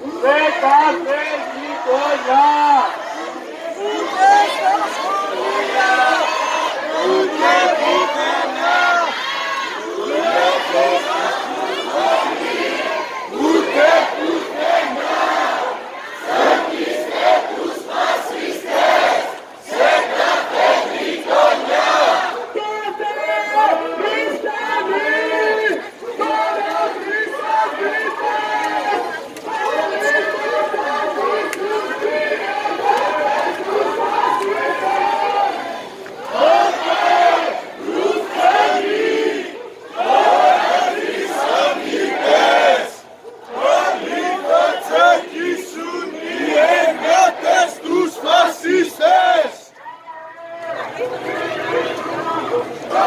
Vem cá, vem, dois, já! Vamos!